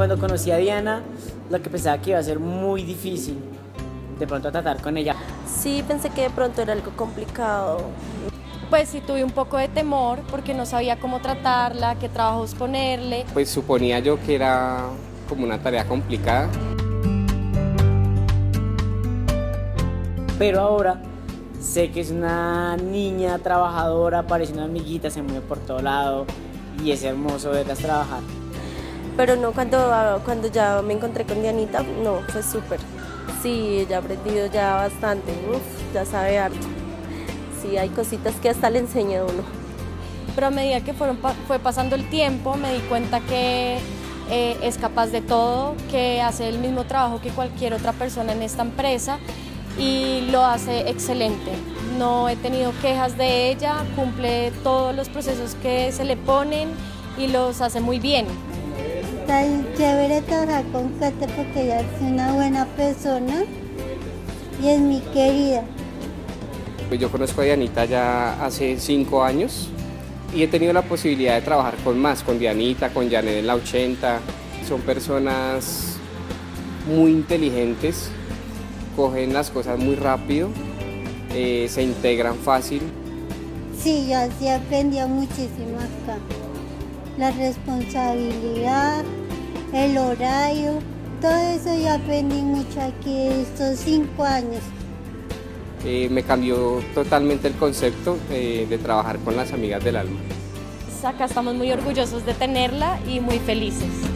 cuando conocí a Diana, lo que pensaba que iba a ser muy difícil de pronto tratar con ella. Sí, pensé que de pronto era algo complicado. Pues sí tuve un poco de temor porque no sabía cómo tratarla, qué trabajos ponerle. Pues suponía yo que era como una tarea complicada. Pero ahora sé que es una niña trabajadora, parece una amiguita, se mueve por todo lado y es hermoso verlas trabajar. Pero no, cuando, cuando ya me encontré con Dianita, no, fue súper. Sí, ella ha aprendido ya bastante, Uf, ya sabe harto. Sí, hay cositas que hasta le enseña uno. Pero a medida que fueron, fue pasando el tiempo, me di cuenta que eh, es capaz de todo, que hace el mismo trabajo que cualquier otra persona en esta empresa y lo hace excelente. No he tenido quejas de ella, cumple todos los procesos que se le ponen y los hace muy bien. Tan chévere trabajar con Kate porque ella es una buena persona y es mi querida. Pues yo conozco a Dianita ya hace cinco años y he tenido la posibilidad de trabajar con más, con Dianita, con Janet en la 80. Son personas muy inteligentes, cogen las cosas muy rápido, eh, se integran fácil. Sí, yo sí aprendí muchísimo acá. La responsabilidad, el horario, todo eso yo aprendí mucho aquí estos cinco años. Eh, me cambió totalmente el concepto eh, de trabajar con las amigas del alma. Acá estamos muy orgullosos de tenerla y muy felices.